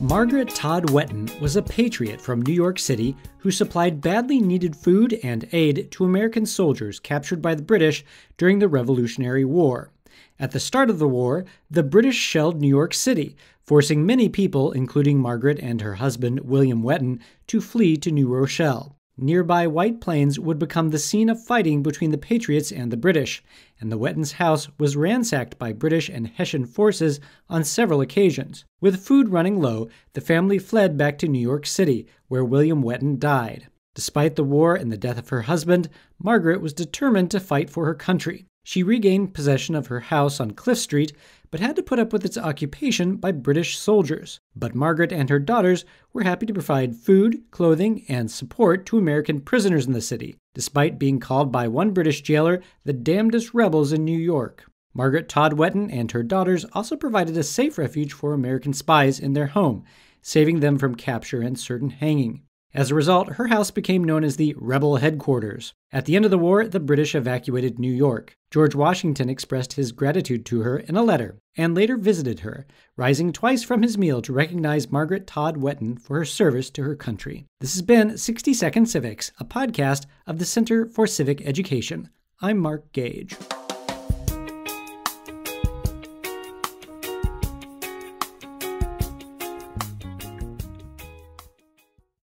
Margaret Todd Whetten was a patriot from New York City who supplied badly needed food and aid to American soldiers captured by the British during the Revolutionary War. At the start of the war, the British shelled New York City, forcing many people, including Margaret and her husband William Whetten, to flee to New Rochelle. Nearby White Plains would become the scene of fighting between the Patriots and the British, and the Whettens' house was ransacked by British and Hessian forces on several occasions. With food running low, the family fled back to New York City, where William Whetten died. Despite the war and the death of her husband, Margaret was determined to fight for her country. She regained possession of her house on Cliff Street, but had to put up with its occupation by British soldiers. But Margaret and her daughters were happy to provide food, clothing, and support to American prisoners in the city, despite being called by one British jailer the damnedest rebels in New York. Margaret Todd Whetten and her daughters also provided a safe refuge for American spies in their home, saving them from capture and certain hanging. As a result, her house became known as the Rebel Headquarters. At the end of the war, the British evacuated New York. George Washington expressed his gratitude to her in a letter and later visited her, rising twice from his meal to recognize Margaret Todd Whetten for her service to her country. This has been 60 Second Civics, a podcast of the Center for Civic Education. I'm Mark Gage.